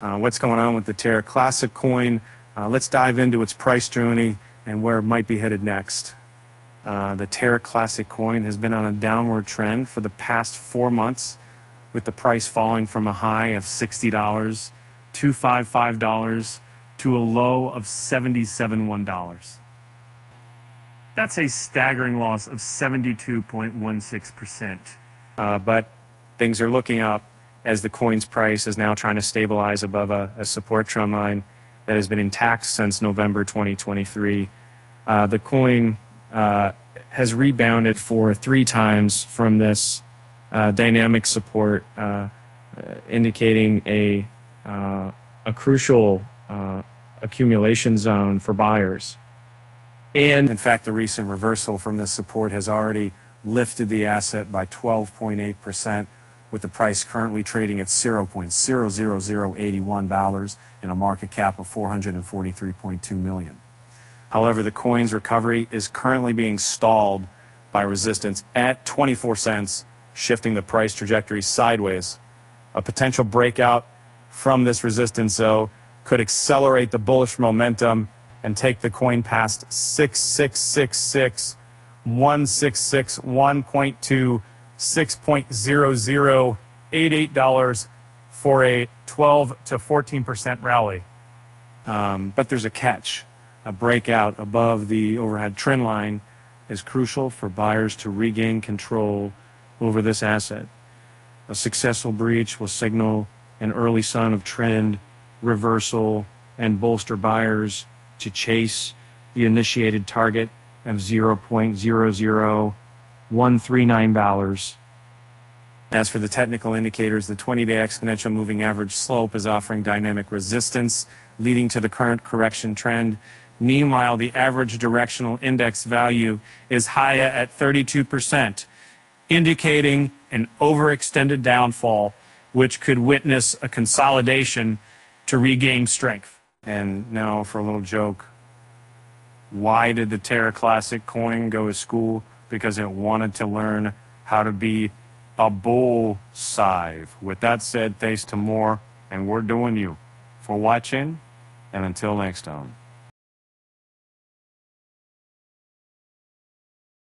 uh, what's going on with the Terra Classic coin. Uh, let's dive into its price journey and where it might be headed next. Uh, the Terra Classic coin has been on a downward trend for the past four months, with the price falling from a high of $60 to $55 to a low of $77.1. That's a staggering loss of 72.16%. Uh, but things are looking up as the coin's price is now trying to stabilize above a, a support trend line that has been intact since November 2023. Uh, the coin uh, has rebounded for three times from this uh, dynamic support, uh, uh, indicating a, uh, a crucial accumulation zone for buyers. And in fact, the recent reversal from this support has already lifted the asset by 12.8%, with the price currently trading at $0.00081 and a market cap of 443.2 million. However, the coin's recovery is currently being stalled by resistance at 24 cents, shifting the price trajectory sideways. A potential breakout from this resistance, though, could accelerate the bullish momentum and take the coin past 6666 166 1.2 $6.0088 for a 12 to 14% rally. Um, but there's a catch. A breakout above the overhead trend line is crucial for buyers to regain control over this asset. A successful breach will signal an early sign of trend reversal and bolster buyers to chase the initiated target of 0.00 dollars. As for the technical indicators, the 20-day exponential moving average slope is offering dynamic resistance, leading to the current correction trend. Meanwhile, the average directional index value is higher at 32%, indicating an overextended downfall, which could witness a consolidation to regain strength. And now for a little joke. Why did the Terra Classic coin go to school? Because it wanted to learn how to be a bull sive. With that said, thanks to more, and we're doing you for watching, and until next time.